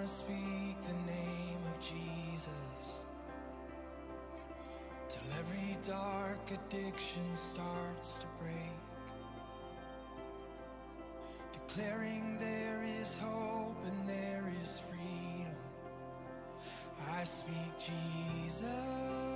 to speak the name of Jesus till every dark addiction starts to break. Declaring there is hope and there is freedom. I speak Jesus.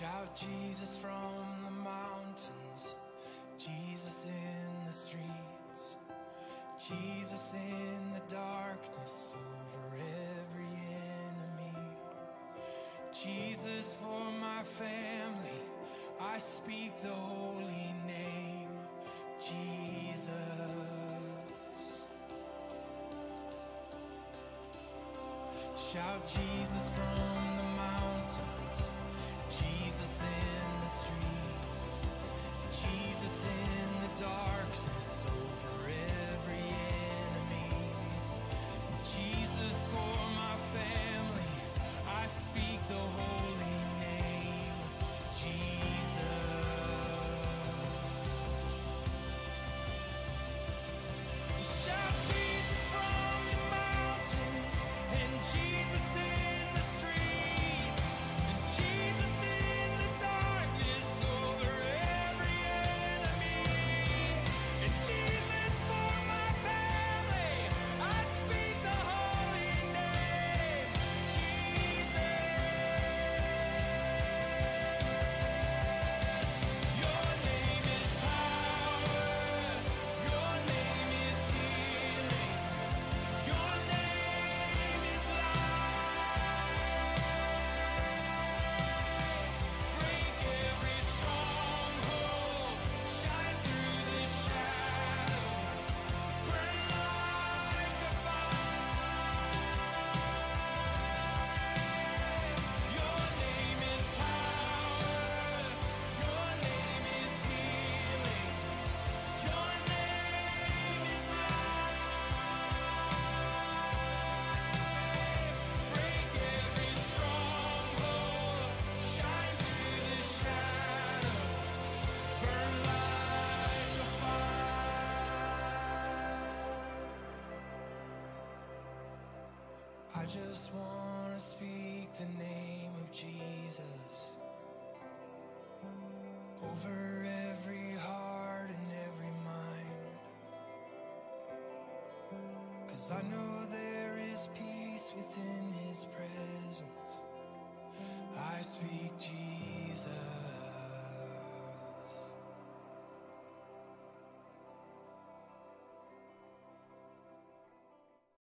Shout Jesus from the mountains. Jesus in the streets. Jesus in the darkness over every enemy. Jesus for my family. I speak the holy name. Jesus. Shout Jesus from the just want to speak the name of Jesus over every heart and every mind. Cause I know there is peace within his presence. I speak Jesus.